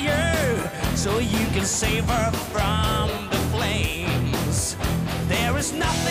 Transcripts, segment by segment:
fire so you can save her from the flames. There is nothing.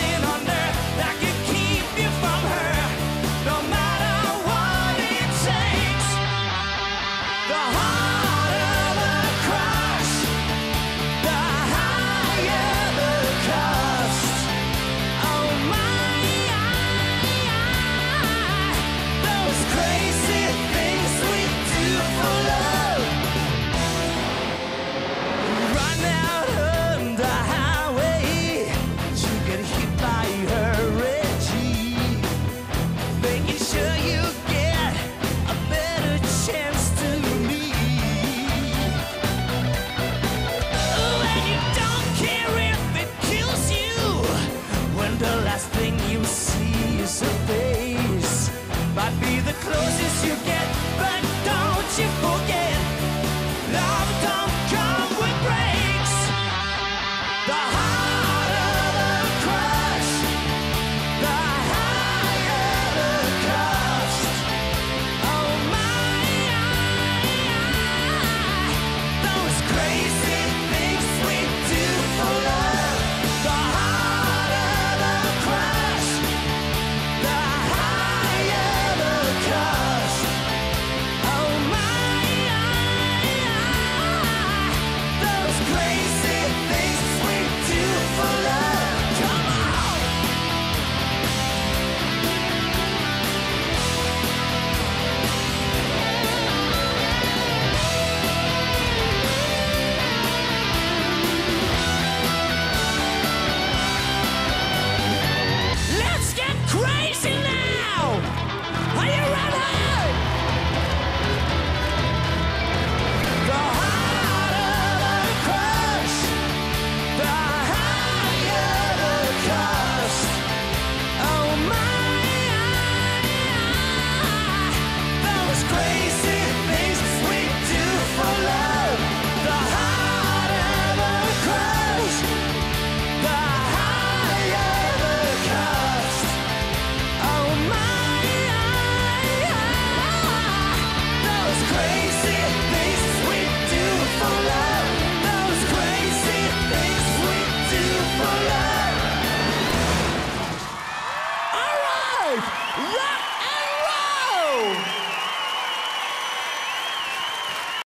Rock